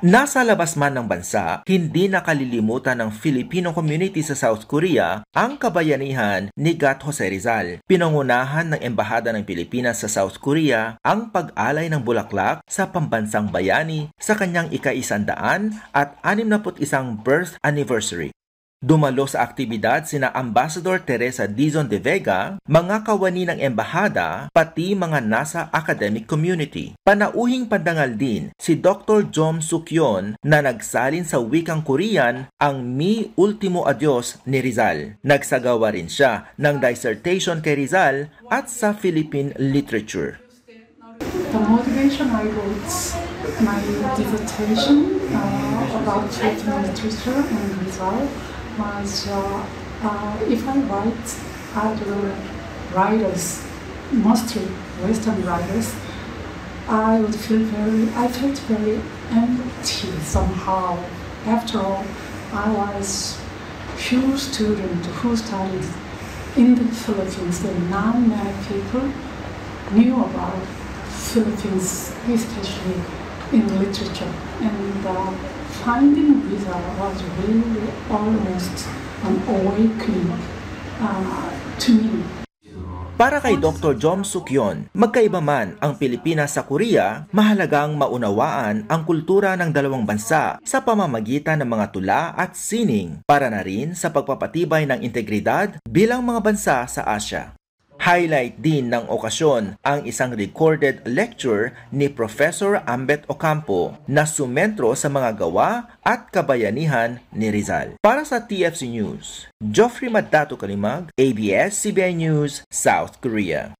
Nasa labas man ng bansa, hindi nakalilimutan ng Filipino community sa South Korea ang kabayanihan ni Gat Jose Rizal. Pinangunahan ng Embahada ng Pilipinas sa South Korea ang pag-alay ng bulaklak sa pambansang bayani sa kanyang ika-isandaan at 61 birth anniversary. Dumalo sa aktibidad sina Ambassador Teresa Dizon de Vega, mga kawani ng embahada, pati mga nasa academic community. Panauhing pandangal din si Dr. Jom Sukyon na nagsalin sa wikang Korean ang Mi Ultimo Adios ni Rizal. Nagsagawa rin siya ng dissertation kay Rizal at sa Philippine literature. The motivation I wrote my dissertation uh, about Filipino literature and Rizal was uh, uh, if I write other writers, mostly Western writers, I would feel very, I felt very empty somehow. After all, I was few student who studied in the Philippines and not many people knew about Philippines, especially in literature. And uh, finding visa was really almost an awakening uh, to me. Para kay Dr. Jom Sukyon, magkaiba man ang Pilipinas sa Korea, mahalagang maunawaan ang kultura ng dalawang bansa sa pamamagitan ng mga tula at sining para na rin sa pagpapatibay ng integridad bilang mga bansa sa Asya. Highlight din ng okasyon ang isang recorded lecture ni Professor Ambet Ocampo na sumentro sa mga gawa at kabayanihan ni Rizal. Para sa TFC News, Geoffrey Madato Kalimag, ABS-CBN News, South Korea.